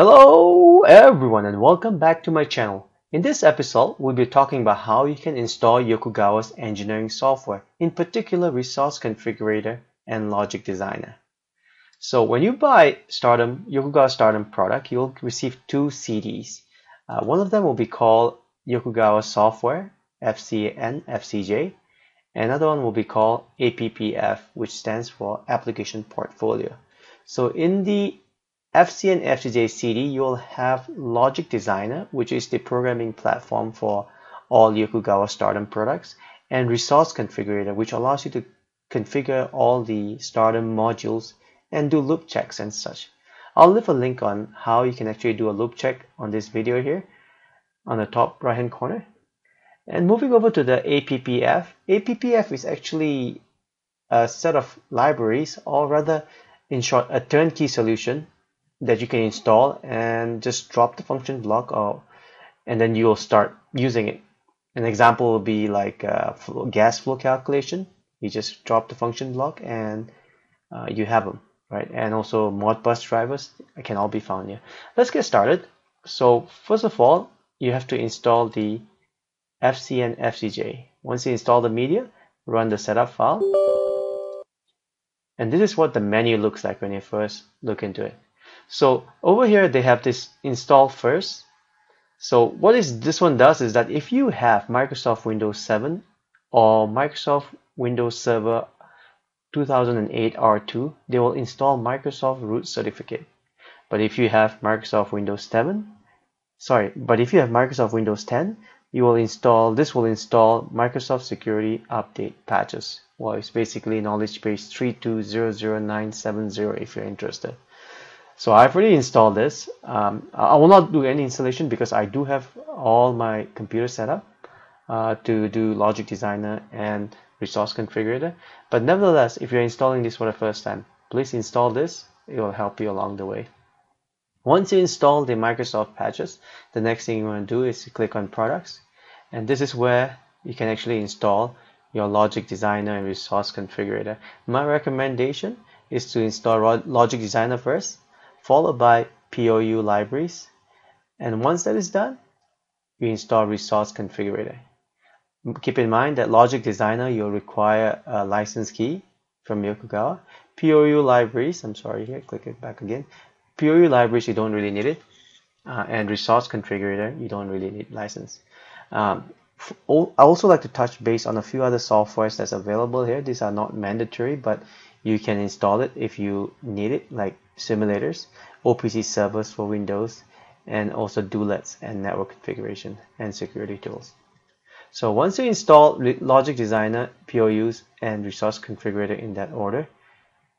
Hello everyone and welcome back to my channel. In this episode, we'll be talking about how you can install Yokogawa's engineering software, in particular Resource Configurator and Logic Designer. So when you buy Stardom, Yokogawa Stardom product, you'll receive two CDs. Uh, one of them will be called Yokogawa Software, FCN, FCJ. Another one will be called APPF, which stands for Application Portfolio. So in the FCN FCJ CD, you'll have Logic Designer, which is the programming platform for all Yokogawa Stardom products, and Resource Configurator, which allows you to configure all the Stardom modules and do loop checks and such. I'll leave a link on how you can actually do a loop check on this video here on the top right hand corner. And moving over to the APPF, APPF is actually a set of libraries, or rather, in short, a turnkey solution that you can install and just drop the function block or, and then you'll start using it. An example will be like uh, gas flow calculation. You just drop the function block and uh, you have them, right? And also Modbus drivers can all be found here. Let's get started. So first of all, you have to install the FCN FCJ. Once you install the media, run the setup file. And this is what the menu looks like when you first look into it. So over here, they have this install first. So what is this one does is that if you have Microsoft Windows 7 or Microsoft Windows Server 2008 R2, they will install Microsoft root certificate. But if you have Microsoft Windows 7, sorry, but if you have Microsoft Windows 10, you will install, this will install Microsoft Security Update patches. Well, it's basically knowledge base 3200970 if you're interested. So I've already installed this. Um, I will not do any installation because I do have all my computer set up uh, to do Logic Designer and Resource Configurator. But nevertheless, if you're installing this for the first time, please install this. It will help you along the way. Once you install the Microsoft patches, the next thing you want to do is click on Products. And this is where you can actually install your Logic Designer and Resource Configurator. My recommendation is to install Logic Designer first followed by POU libraries. And once that is done, you install Resource Configurator. Keep in mind that Logic Designer, you'll require a license key from Yokogawa. POU libraries, I'm sorry here, click it back again. POU libraries, you don't really need it. Uh, and Resource Configurator, you don't really need license. Um, I also like to touch base on a few other softwares that's available here. These are not mandatory, but you can install it if you need it, like simulators, OPC servers for Windows, and also DULETs and network configuration and security tools. So once you install Logic Designer, POUs, and Resource Configurator in that order,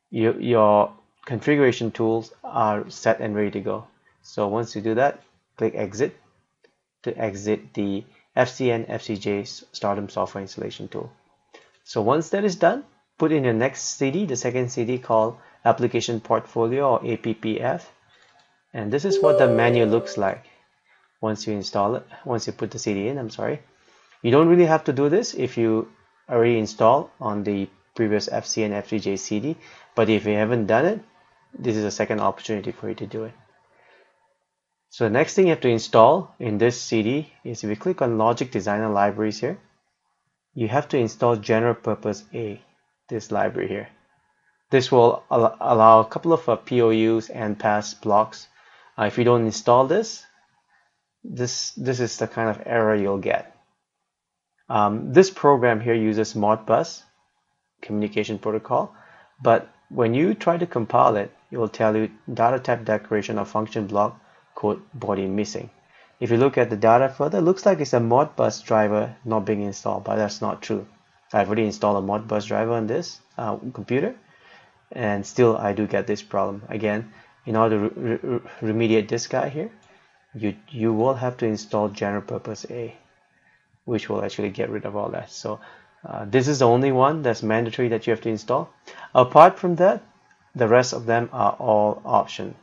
you, your configuration tools are set and ready to go. So once you do that, click Exit to exit the FCN FCJ Stardom software installation tool. So once that is done, put in your next CD, the second CD called application portfolio or APPF and this is what the menu looks like once you install it once you put the CD in I'm sorry. You don't really have to do this if you already installed on the previous FCN FCJ CD but if you haven't done it this is a second opportunity for you to do it. So the next thing you have to install in this CD is if you click on Logic Designer Libraries here you have to install General Purpose A this library here this will al allow a couple of uh, POUs and pass blocks. Uh, if you don't install this, this, this is the kind of error you'll get. Um, this program here uses Modbus communication protocol, but when you try to compile it, it will tell you data type declaration of function block code body missing. If you look at the data further, it looks like it's a Modbus driver not being installed, but that's not true. I've already installed a Modbus driver on this uh, computer, and still I do get this problem. Again in order to re re remediate this guy here you you will have to install general purpose A which will actually get rid of all that. So uh, this is the only one that's mandatory that you have to install. Apart from that the rest of them are all option.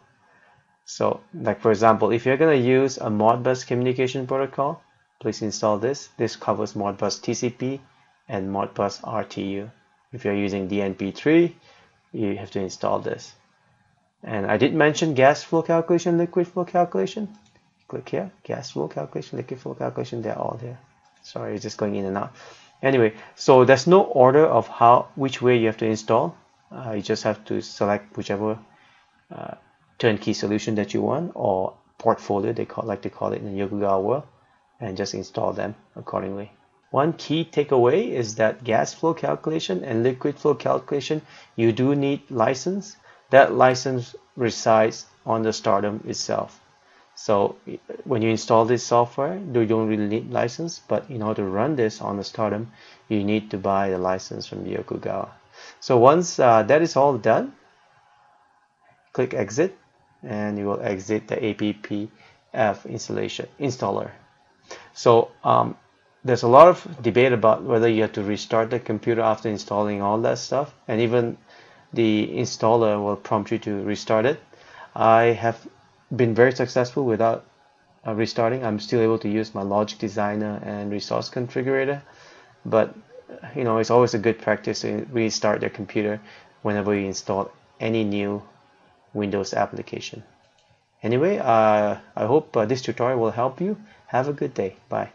So like for example if you're going to use a Modbus communication protocol please install this. This covers Modbus TCP and Modbus RTU if you're using DNP3 you have to install this And I did mention gas flow calculation, liquid flow calculation. Click here, gas flow calculation, liquid flow calculation, they're all there. Sorry, it's just going in and out. Anyway, so there's no order of how which way you have to install. Uh, you just have to select whichever uh, turnkey solution that you want or portfolio, they call like they call it in the Yokogawa world, and just install them accordingly. One key takeaway is that gas flow calculation and liquid flow calculation, you do need license. That license resides on the Stardom itself. So when you install this software, do you don't really need license, but in order to run this on the Stardom, you need to buy the license from Yokogawa. So once uh, that is all done, click exit and you will exit the APPF installation installer. So um, there's a lot of debate about whether you have to restart the computer after installing all that stuff and even the installer will prompt you to restart it. I have been very successful without uh, restarting. I'm still able to use my Logic Designer and Resource Configurator, but you know it's always a good practice to restart your computer whenever you install any new Windows application. Anyway, uh, I hope uh, this tutorial will help you. Have a good day. Bye.